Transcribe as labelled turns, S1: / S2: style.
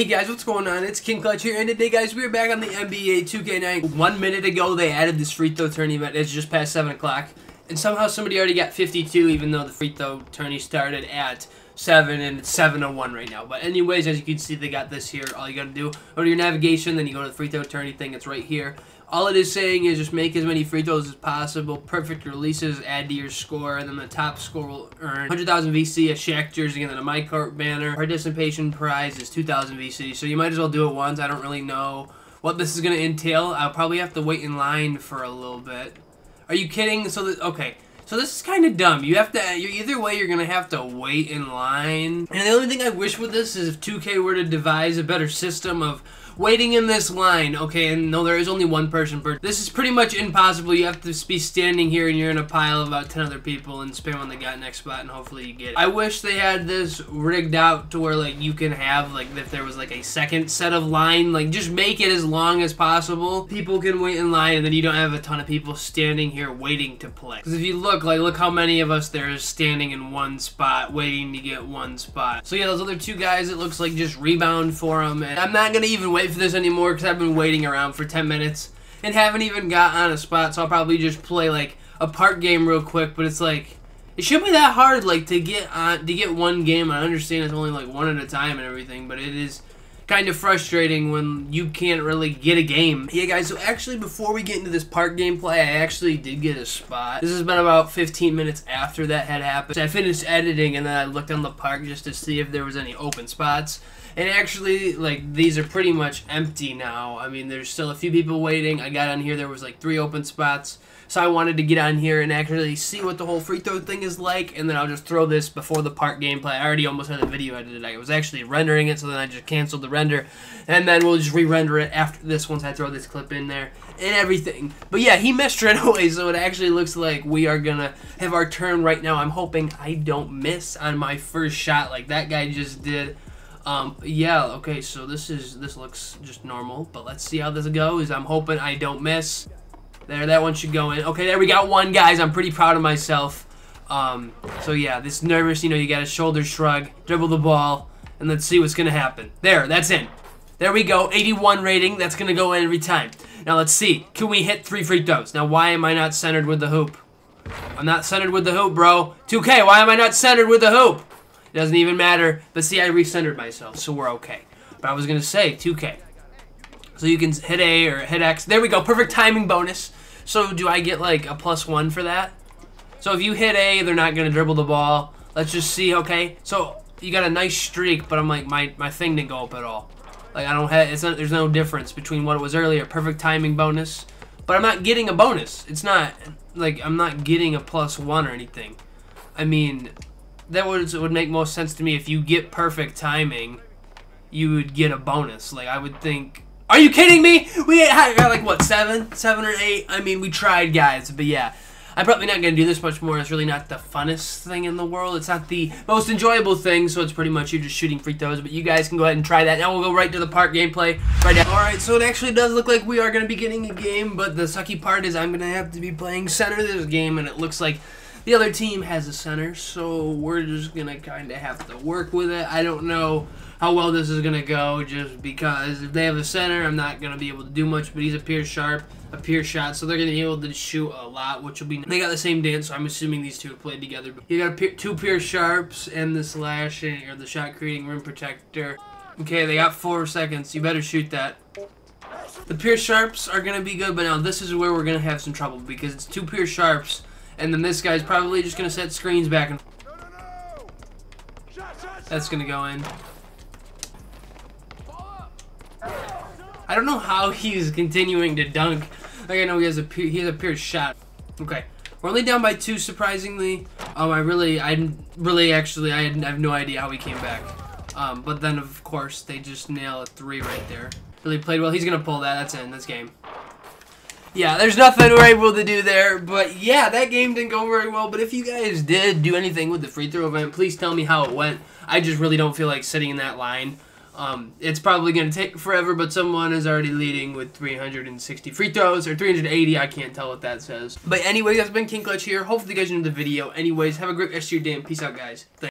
S1: Hey guys, what's going on? It's King Clutch here, and today guys, we're back on the NBA 2K9. One minute ago, they added this free throw tournament. It's just past 7 o'clock, and somehow somebody already got 52, even though the free throw tourney started at 7, and it's 7.01 right now. But anyways, as you can see, they got this here. All you gotta do, go to your navigation, then you go to the free throw tourney thing. It's right here. All it is saying is just make as many free throws as possible, perfect releases, add to your score, and then the top score will earn 100,000 VC, a Shaq jersey, and then a MyCourt banner. Participation prize is 2,000 VC, so you might as well do it once. I don't really know what this is going to entail. I'll probably have to wait in line for a little bit. Are you kidding? So, that, okay. So this is kind of dumb. You have to, uh, you're, either way, you're going to have to wait in line. And the only thing I wish with this is if 2K were to devise a better system of waiting in this line. Okay, and no, there is only one person per. This is pretty much impossible. You have to be standing here and you're in a pile of about 10 other people and spam on the got next spot and hopefully you get it. I wish they had this rigged out to where like you can have like if there was like a second set of line, like just make it as long as possible. People can wait in line and then you don't have a ton of people standing here waiting to play. Because if you look, like look how many of us there is standing in one spot waiting to get one spot. So yeah, those other two guys, it looks like just rebound for them. And I'm not gonna even wait for this anymore because I've been waiting around for 10 minutes and haven't even got on a spot. So I'll probably just play like a park game real quick. But it's like it shouldn't be that hard like to get on to get one game. I understand it's only like one at a time and everything, but it is kind of frustrating when you can't really get a game. Yeah, guys, so actually before we get into this park gameplay, I actually did get a spot. This has been about 15 minutes after that had happened. So I finished editing and then I looked on the park just to see if there was any open spots. And actually, like, these are pretty much empty now. I mean, there's still a few people waiting. I got on here, there was like three open spots. So I wanted to get on here and actually see what the whole free throw thing is like, and then I'll just throw this before the park gameplay. I already almost had the video edited. I was actually rendering it, so then I just canceled the render, and then we'll just re-render it after this once I throw this clip in there and everything. But yeah, he missed right away, so it actually looks like we are gonna have our turn right now. I'm hoping I don't miss on my first shot like that guy just did. Um, yeah, okay, so this is, this looks just normal, but let's see how this goes. I'm hoping I don't miss. There, that one should go in. Okay, there we got one, guys. I'm pretty proud of myself. Um, so yeah, this nervous, you know, you got a shoulder shrug, dribble the ball, and let's see what's gonna happen. There, that's in. There we go, 81 rating, that's gonna go in every time. Now let's see, can we hit three free throws? Now why am I not centered with the hoop? I'm not centered with the hoop, bro. 2K, why am I not centered with the hoop? It doesn't even matter. But see, I recentered myself, so we're okay. But I was to say 2K. So you can hit A or hit X. There we go. Perfect timing bonus. So do I get like a plus one for that? So if you hit A, they're not to dribble the ball. Let's just see, okay? So you got a nice streak, but I'm like, my, my thing didn't go up at all. Like, I don't have, it's not, there's no difference between what it was earlier. Perfect timing bonus. But I'm not getting a bonus. It's not, like, I'm not getting a plus one or anything. I mean, that would would make most sense to me. If you get perfect timing, you would get a bonus. Like I would think. Are you kidding me? We got like what seven, seven or eight. I mean, we tried, guys, but yeah. I'm probably not going to do this much more. It's really not the funnest thing in the world. It's not the most enjoyable thing, so it's pretty much you just shooting free throws. But you guys can go ahead and try that. Now we'll go right to the park gameplay right now. Alright, so it actually does look like we are going to be getting a game, but the sucky part is I'm going to have to be playing center this game, and it looks like the other team has a center, so we're just going to kind of have to work with it. I don't know how well this is going to go just because if they have a center, I'm not going to be able to do much, but he's a pure sharp, a pure shot, so they're going to be able to shoot a lot, which will be... They got the same dance, so I'm assuming these two have played together. You got pure, two pure sharps and the slashing, or the shot-creating rim protector. Okay, they got four seconds. You better shoot that. The pure sharps are going to be good, but now this is where we're going to have some trouble because it's two pure sharps and then this guy's probably just going to set screens back. and That's going to go in. I don't know how he's continuing to dunk. Like I know he has a he has a pure shot. Okay, we're only down by two, surprisingly. Um, I really, I really actually, I, had, I have no idea how he came back. Um, but then of course they just nail a three right there. Really played well. He's gonna pull that. That's in. That's game yeah, there's nothing we're able to do there. But yeah, that game didn't go very well. But if you guys did do anything with the free throw event, please tell me how it went. I just really don't feel like sitting in that line. Um, it's probably going to take forever, but someone is already leading with 360 free throws, or 380, I can't tell what that says. But anyways, that's been King Clutch here. Hopefully you guys enjoyed the video. Anyways, have a great rest of your day, and peace out, guys. Thanks.